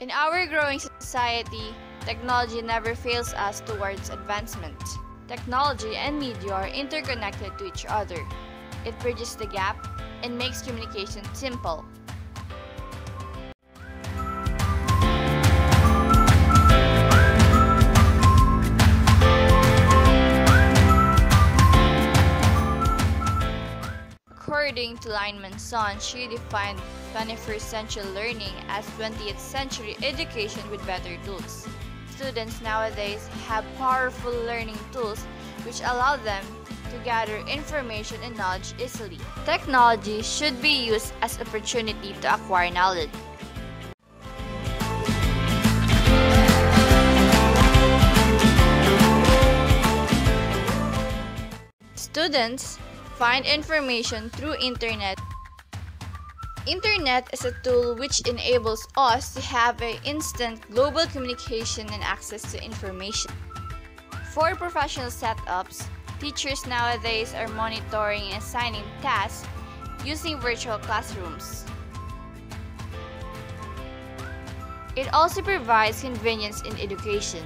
In our growing society, technology never fails us towards advancement. Technology and media are interconnected to each other. It bridges the gap and makes communication simple. According to Lineman Son, she defined 21st century learning as 20th century education with better tools. Students nowadays have powerful learning tools which allow them to gather information and knowledge easily. Technology should be used as opportunity to acquire knowledge. Students find information through internet. Internet is a tool which enables us to have an instant global communication and access to information. For professional setups, teachers nowadays are monitoring and assigning tasks using virtual classrooms. It also provides convenience in education.